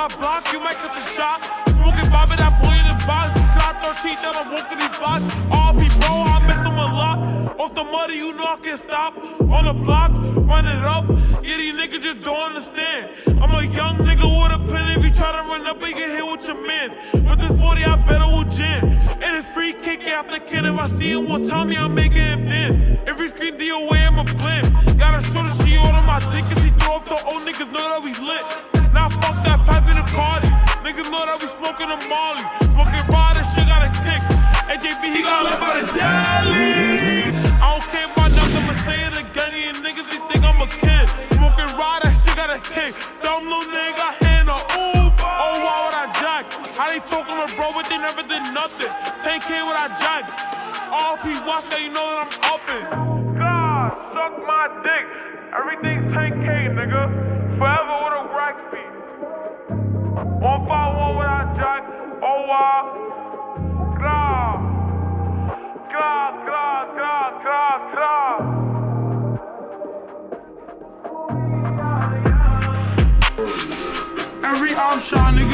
my block, you might catch a shot. Smoking Bobby, that boy in the box. Got 13 that I walk in these blocks. All bro, I miss him a lot. Off the muddy, you know I can't stop. On the block, run it up. Yeah, these niggas just don't understand. I'm a young nigga with a pen. If you try to run up, you get hit with your mans. With this 40, I better will jam. And it's free kick after kid. If I see him one time, yeah, I'm making that kick. Dumb little nigga, hand a ooh. Oh, why would I jack? How they talking to bro, but they never did nothing. 10K what I jack. RP watch that, you know that I'm upping. God, suck my dick. Everything's 10K, nigga. Forever with a speed. 151 without jack. Oh, wow. every arm shining.